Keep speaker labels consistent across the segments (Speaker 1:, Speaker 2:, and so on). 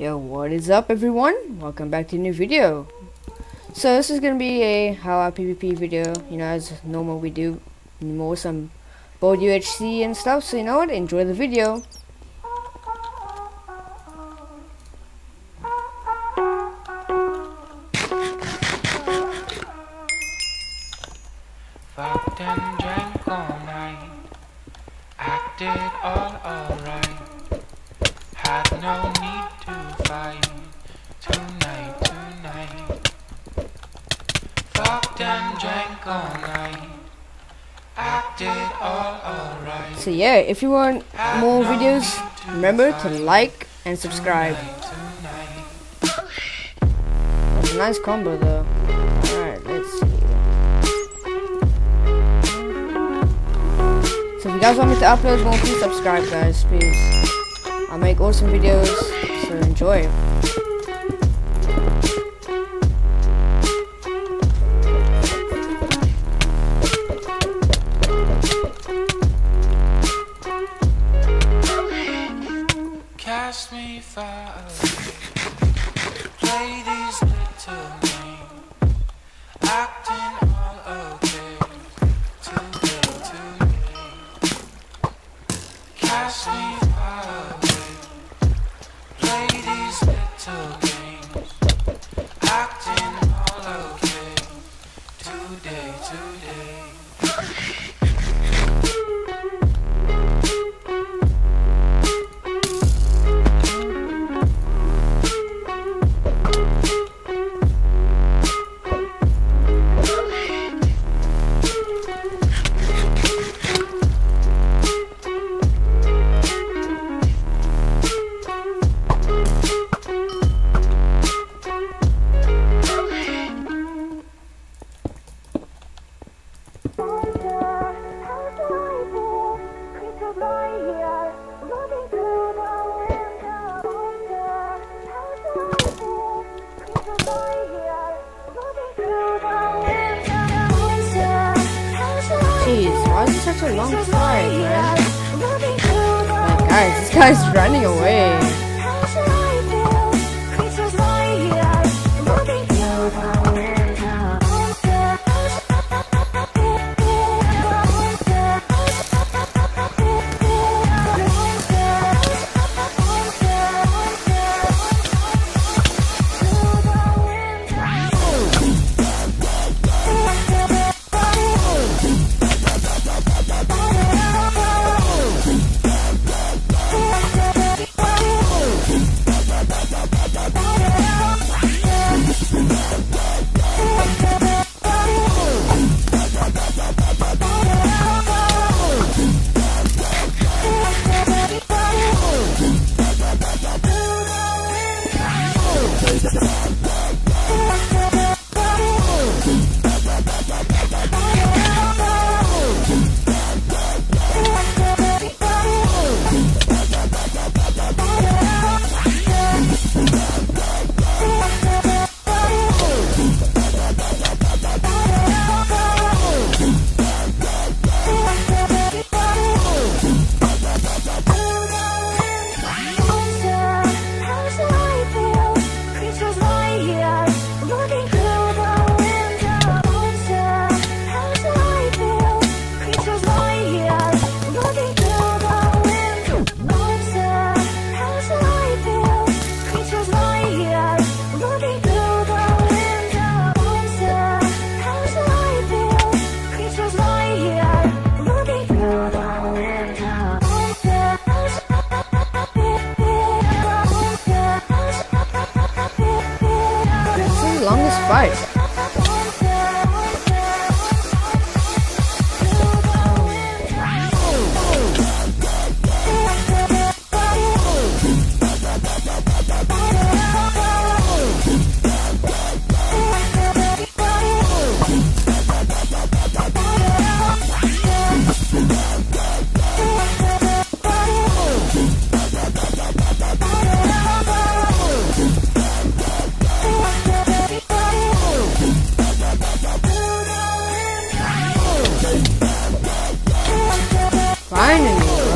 Speaker 1: Yo, what is up everyone? Welcome back to a new video. So this is gonna be a how I PvP video, you know, as normal we do more some board UHC and stuff, so you know what, enjoy the video.
Speaker 2: Fucked and drank all night, acted all alright. No need to fight tonight, tonight. Fucked and drank all night, acted all alright.
Speaker 1: So yeah, if you want more videos, remember to like and subscribe. That's a nice combo though. Alright, let's see. So if you guys want me to upload more, please subscribe guys, please. I'll make awesome videos, so enjoy.
Speaker 2: cast me far
Speaker 1: such a long fight, man? Guys, this guy's running away.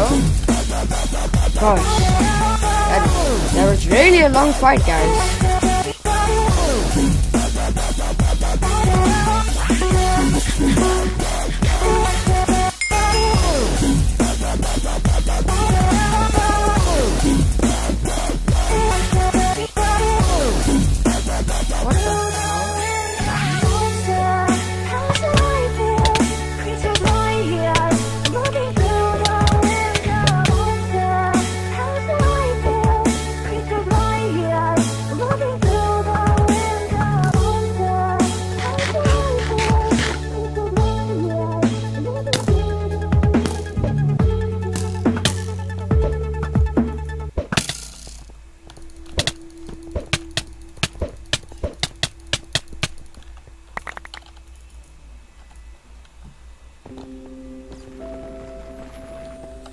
Speaker 1: Gosh. That, that was really a long fight, guys.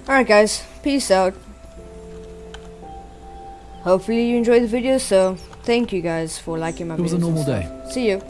Speaker 1: Alright guys, peace out. Hopefully you enjoyed the video, so thank you guys for liking my
Speaker 3: It was a normal
Speaker 1: stuff. See you.